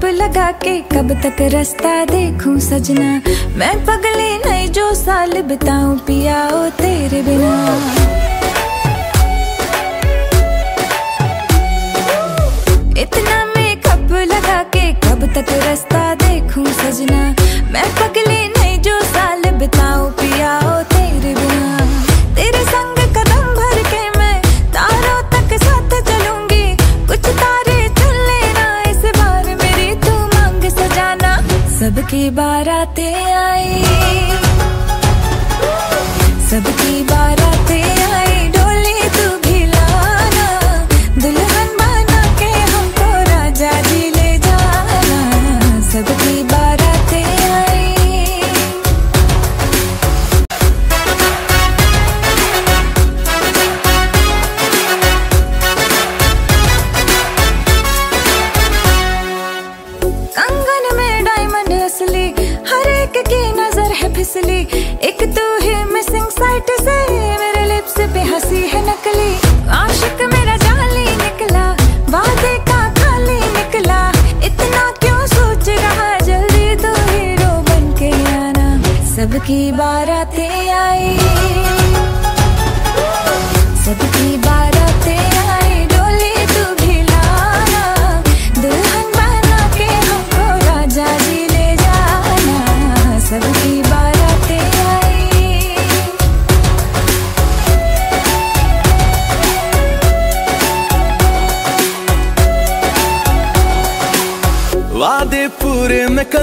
Cup लगा के कब तक रास्ता देखूँ सजना? मैं पगले नहीं जो साल बिताऊं पियाओ तेरे बिना। इतना मेकअप लगा के कब तक रास्ता सबकी बारातें आई। सबकी बारातें की नज़र है फिसली। एक तू ही मिसिंग साइट से। मेरे लिप्स पे हँसी है नकली। आशिक मेरा जाली निकला। वादे का खाली निकला। इतना क्यों सोच रहा? जल्दी तो हीरो बन के आना। सबकी बारातें आई। पूरे न करूँ